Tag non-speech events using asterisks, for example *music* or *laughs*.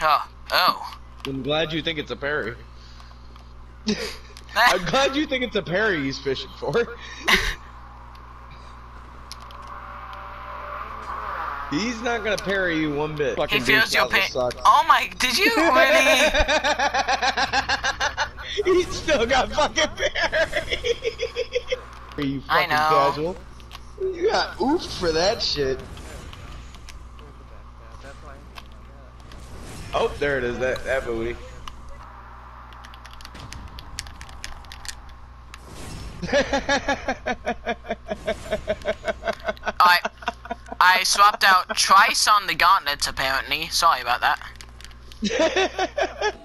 Oh, oh. I'm glad you think it's a parry. *laughs* I'm glad you think it's a parry he's fishing for. *laughs* he's not gonna parry you one bit. He Fucking feels your pain. Oh my, did you really? *laughs* He's still got fucking parry. you fucking I know. casual. You got oofed for that shit. Oh, there it is, that, that booty. *laughs* I, I swapped out Trice on the gauntlets apparently. Sorry about that. *laughs*